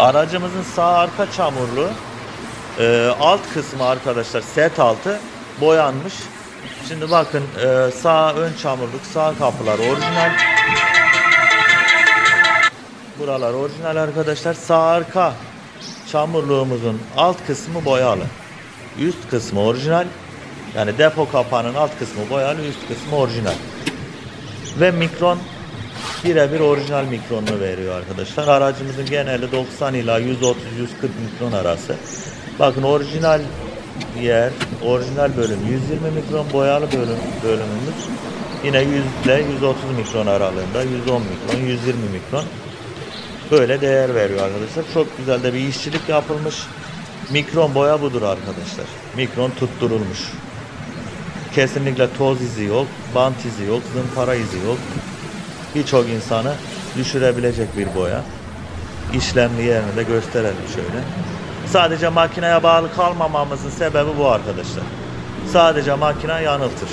Aracımızın sağ arka çamurlu. Ee, alt kısmı arkadaşlar set altı boyanmış. Şimdi bakın e, sağ ön çamurluk sağ kapılar orijinal. Buralar orijinal arkadaşlar. Sağ arka çamurluğumuzun alt kısmı boyalı. Üst kısmı orijinal. Yani depo kapağının alt kısmı boyalı, üst kısmı orijinal. Ve mikron birebir orijinal mikronunu veriyor arkadaşlar. Aracımızın geneli 90 ila 130-140 mikron arası. Bakın orijinal yer, orijinal bölüm 120 mikron, boyalı bölüm bölümümüz yine 100 ile 130 mikron aralığında, 110 mikron, 120 mikron böyle değer veriyor arkadaşlar. Çok güzel de bir işçilik yapılmış. Mikron boya budur arkadaşlar. Mikron tutturulmuş. Kesinlikle toz izi yok, bant izi yok, zımpara izi yok. Birçok insanı düşürebilecek bir boya. İşlemli yerini de gösterelim şöyle. Sadece makineye bağlı kalmamamızın sebebi bu arkadaşlar. Sadece makine yanıltır.